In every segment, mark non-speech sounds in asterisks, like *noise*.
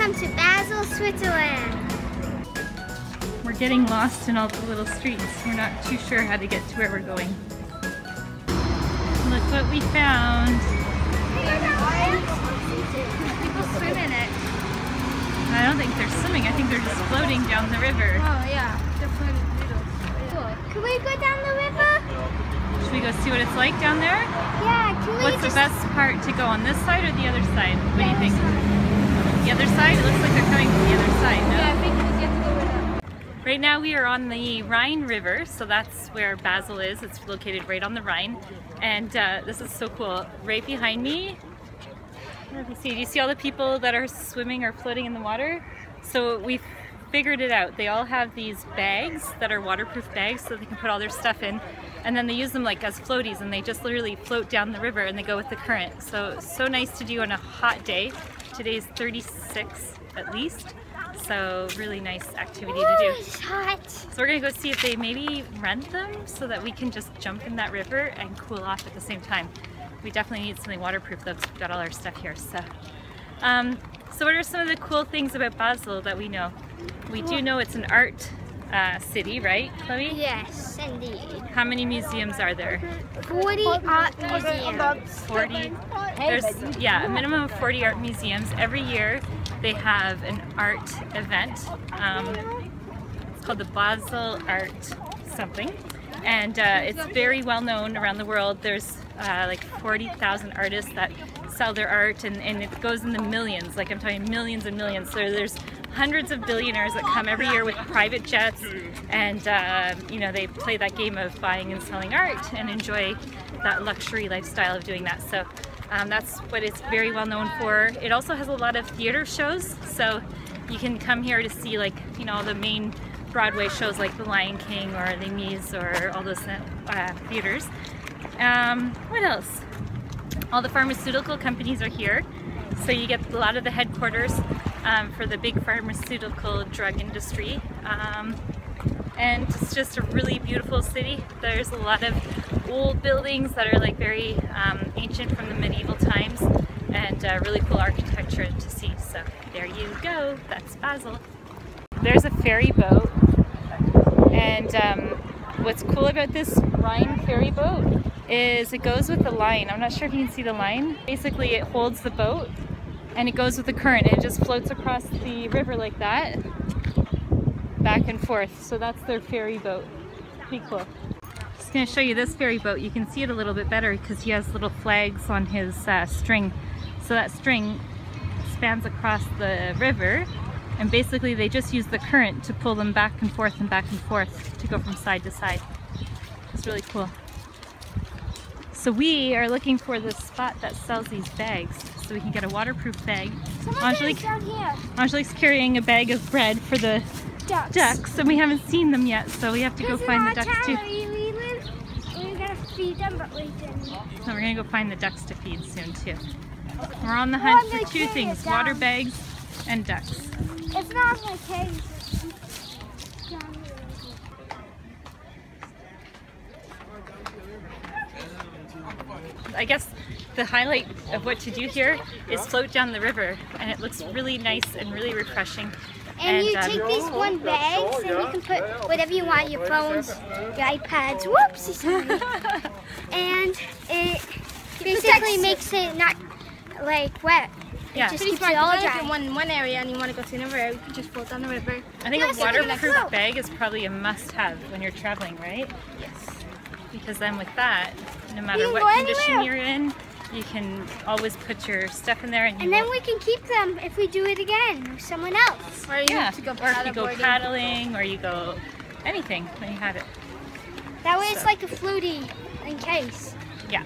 Welcome to Basel, Switzerland. We're getting lost in all the little streets. We're not too sure how to get to where we're going. Look what we found. People swim in it. I don't think they're swimming. I think they're just floating down the river. Oh yeah, they're floating noodles. Can we go down the river? Should we go see what it's like down there? Yeah, can we What's the best part to go on this side or the other side? What do you think? The other side? It looks like they're coming from the other side, no? Yeah, I think we have to go with them. Right now we are on the Rhine River, so that's where Basel is. It's located right on the Rhine. And uh, this is so cool. Right behind me, I don't know if you see, do you see all the people that are swimming or floating in the water? So we figured it out. They all have these bags that are waterproof bags so they can put all their stuff in. And then they use them like as floaties and they just literally float down the river and they go with the current. So, so nice to do on a hot day. Today's 36 at least. So really nice activity to do. It's hot. So we're gonna go see if they maybe rent them so that we can just jump in that river and cool off at the same time. We definitely need something waterproof though because we've got all our stuff here. So, um, so what are some of the cool things about Basel that we know? We do know it's an art uh, city, right, Chloe? Yes, indeed. How many museums are there? 40 art museums. 40. There's yeah, a minimum of 40 art museums. Every year they have an art event. Um, it's called the Basel Art something. And uh, it's very well known around the world. There's uh, like 40,000 artists that sell their art and, and it goes in the millions, like I'm talking millions and millions. So there's hundreds of billionaires that come every year with private jets and uh, you know they play that game of buying and selling art and enjoy that luxury lifestyle of doing that. So um, that's what it's very well known for. It also has a lot of theater shows, so you can come here to see like you know the main Broadway shows like The Lion King or Les Mis or all those uh, theaters. Um, what else? All the pharmaceutical companies are here, so you get a lot of the headquarters um, for the big pharmaceutical drug industry. Um, and it's just a really beautiful city. There's a lot of old buildings that are like very um, ancient from the medieval times and uh, really cool architecture to see. So there you go, that's Basel. There's a ferry boat and um, what's cool about this Rhine ferry boat is it goes with the line. I'm not sure if you can see the line. Basically it holds the boat and it goes with the current. It just floats across the river like that, back and forth. So that's their ferry boat. Pretty cool. Just gonna show you this ferry boat. You can see it a little bit better because he has little flags on his uh, string. So that string spans across the river and basically they just use the current to pull them back and forth and back and forth to go from side to side. It's really cool. So we are looking for the spot that sells these bags so we can get a waterproof bag. Angelique. Angelique's carrying a bag of bread for the Ducks. ducks and we haven't seen them yet so we have to go find the ducks too. we live, gonna feed them, but we didn't. So we're gonna go find the ducks to feed soon too. We're on the hunt I'm for two things, water bags and ducks. It's not my cage. it's down. I guess the highlight of what to do here is float down the river and it looks really nice and really refreshing. And, you um, take these one bags and you can put whatever you want, your phones, your iPads, whoopsie sorry. *laughs* and it basically makes it not like wet. Yeah. It just Pretty keeps smart. it all If you're dry. in one one area and you want to go to another area, you can just float down the river. I think Yes, a you waterproof bag is probably a must-have when you're traveling, right? Yes. Because then with that, no matter what condition anywhere. you're in, you can always put your stuff in there and you And then we can keep them if we do it again with someone else. Or you yeah, to go or if you go paddling or you go anything when you have it. That way it's like a floaty in case. Yeah.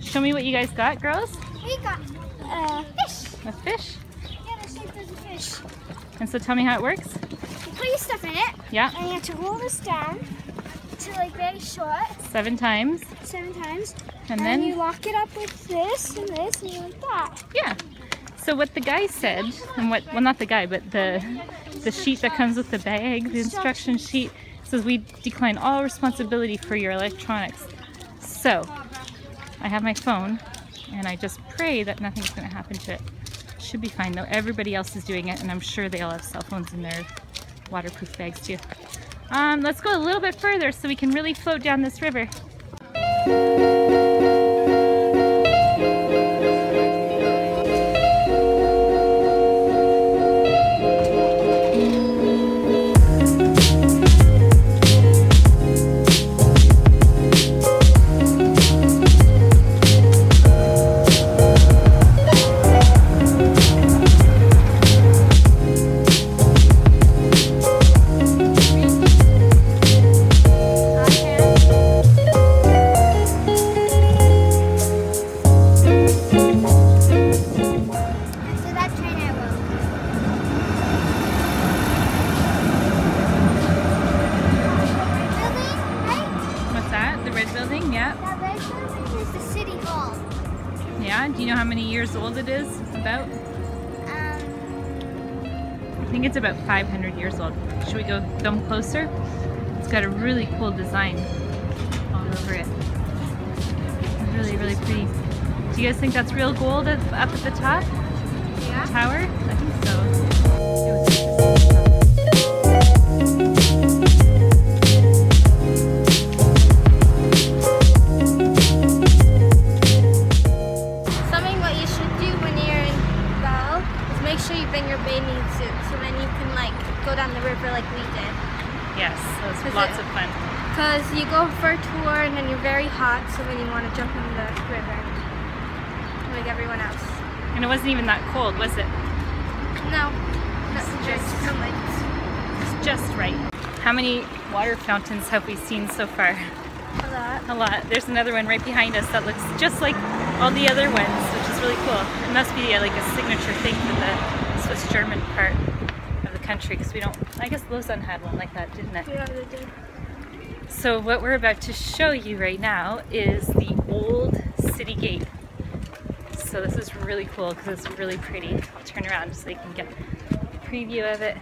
Show me what you guys got, girls. We got uh, fish. A fish. Yeah, they're shaped as a fish. And so tell me how it works. You put your stuff in it, Yeah. and you have to roll this down like very short, Seven times. seven times. And And you lock it up with this and this and like that. yeah. So what the guy said, and what, well not the guy, but the, the sheet that comes with the bag, the instruction sheet, says we decline all responsibility for your electronics. So, I have my phone, and I just pray that nothing's gonna happen to it. Should be fine though. Everybody else is doing it and I'm sure they all have cell phones in their waterproof bags too. Um, let's go a little bit further so we can really float down this river. Think it's about 500 years old. Should we go come closer? It's got a really cool design all over it. Really, really pretty. Do you guys think that's real gold up up at the top? Yeah. Tower? I think so. River like everyone else. And it wasn't even that cold, was it? No, that's just It's just right. How many water fountains have we seen so far? a lot. A lot. There's another one right behind us that looks just like all the other ones, which is really cool. It must be like a signature thing for the Swiss German part of the country because we don't. I guess Lausanne had one like that, didn't it? Yeah, they did. So what we're about to show you right now is the old city gate. So this is really cool because it's really pretty. I'll turn around so you can get a preview of it.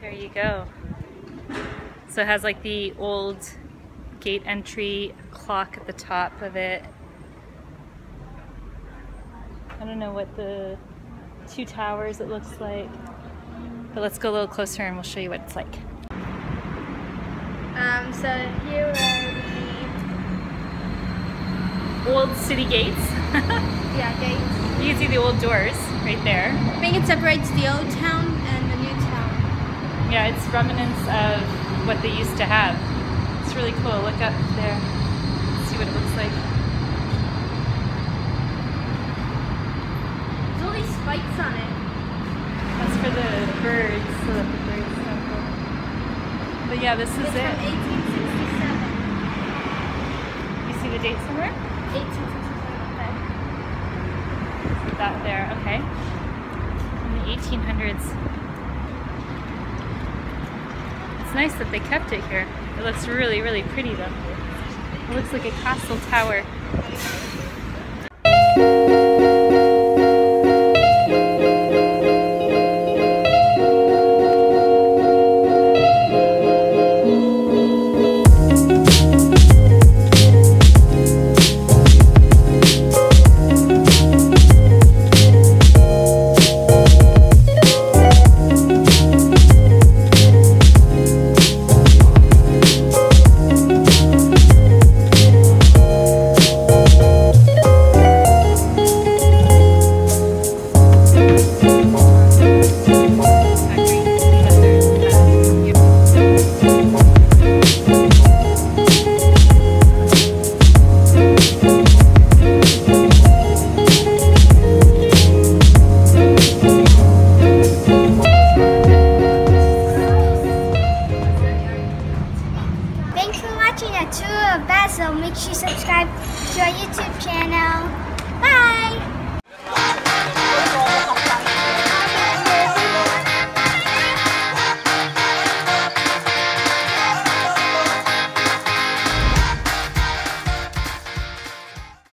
There you go. So it has like the old gate entry clock at the top of it. I don't know what the two towers it looks like. But let's go a little closer and we'll show you what it's like. Um, so here Old city gates. *laughs* yeah gates. You can see the old doors right there. I think it separates the old town and the new town. Yeah, it's remnants of what they used to have. It's really cool. Look up there. See what it looks like. There's all these spikes on it. That's for the birds, so that the birds don't go. But yeah, this is It's it. from 1867. You see the date somewhere? 1867. That there, okay. In the 1800s. It's nice that they kept it here. It looks really, really pretty though. It looks like a castle tower. To Tour Basel, Make sure you subscribe to our YouTube channel.